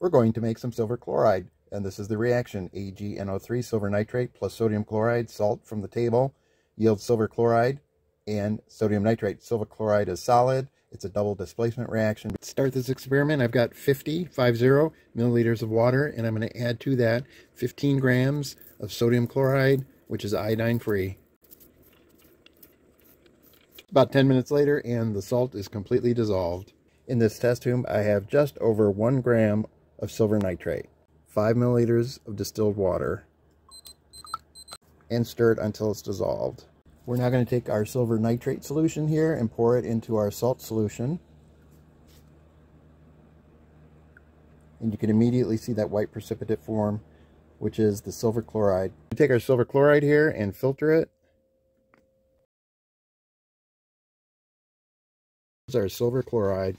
we're going to make some silver chloride. And this is the reaction. AgNO3, silver nitrate, plus sodium chloride, salt from the table, yields silver chloride and sodium nitrate. Silver chloride is solid. It's a double displacement reaction. To start this experiment, I've got 50, 50 milliliters of water, and I'm going to add to that 15 grams of sodium chloride, which is iodine-free. About 10 minutes later, and the salt is completely dissolved. In this test tube, I have just over one gram of silver nitrate, 5 milliliters of distilled water, and stir it until it's dissolved. We're now going to take our silver nitrate solution here and pour it into our salt solution. And you can immediately see that white precipitate form, which is the silver chloride. We take our silver chloride here and filter it. This our silver chloride.